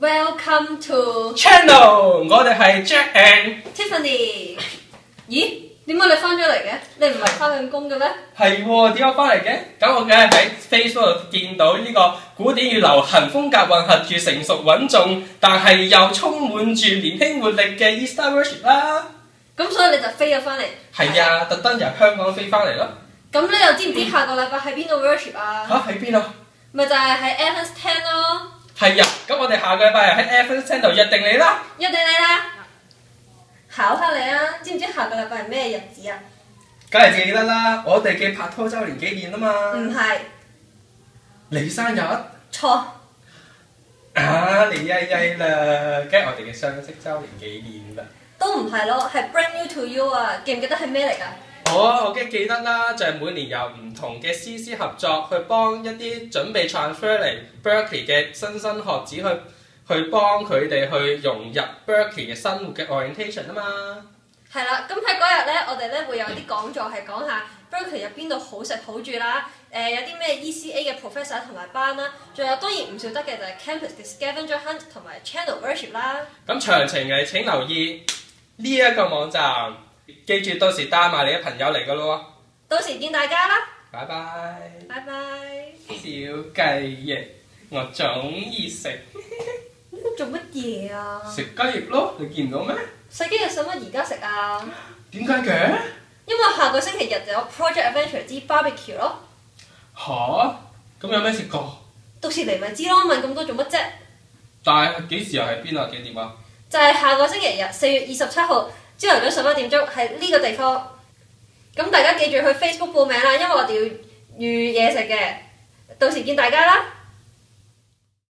Welcome to channel，我哋係 Jack and Tiffany。咦？點解你翻咗嚟嘅？你唔係翻緊工嘅咩？係喎，點解翻嚟嘅？咁我梗係喺 Facebook 度見到呢個古典與流行風格混合住成熟穩重，但係又充滿住年輕活力嘅 Easter Worship 啦。咁所以你就飛咗翻嚟。係啊，特登由香港飛翻嚟咯。咁你又知唔知下個禮拜喺邊度 worship 啊？嚇喺邊啊？咪就係喺 Evans Ten 咯。係啊，咁我哋下個禮拜喺 Evans Ten 度約定你啦。約定你啦。考下你啊！知唔知下個禮拜係咩日子啊？梗係記得啦，我哋嘅拍拖周年紀念啊嘛。唔係，你生日錯。啊！你曳曳啦，梗係我哋嘅相識周年紀念啦。都唔係咯，係 brand new to you 啊！記唔記得係咩嚟㗎？哦，我梗係記得啦，就係、每年由唔同嘅師師合作，去幫一啲準備 transfer 嚟 Berkeley 嘅新生學子去去幫佢哋去融入 Berkeley 嘅生活嘅 orientation 啊嘛。係啦，咁喺嗰日咧，我哋咧會有啲講座係講下 Berkeley 入邊度好食好住啦，誒、有啲咩 ECA 嘅 professor 同埋班啦，仲有當然唔少得嘅就係 campus 嘅 scavenger hunt 同埋 channel worship 啦。咁詳情嘅請留意呢一個網站，記住到時帶埋你嘅朋友嚟噶咯到時見大家啦，拜拜。拜拜。小雞翼，我總意食做乜嘢啊？食雞翼咯，你見唔到咩？食雞翼使乜而家食啊？點解嘅？因為下個星期日就有 Project Adventure 之 barbecue 咯，吓？咁有咩食過？到時嚟咪知咯，問咁多做乜啫？但係幾時又喺邊啊？幾點啊？就係下個星期日四月二十七號朝頭早十一點鐘喺呢個地方。咁大家記住去 Facebook 報名啦，因為我哋要預嘢食嘅，到時見大家啦。